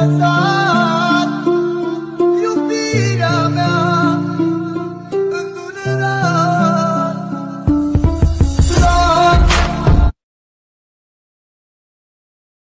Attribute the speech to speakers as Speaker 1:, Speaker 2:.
Speaker 1: arătat iubirea mea.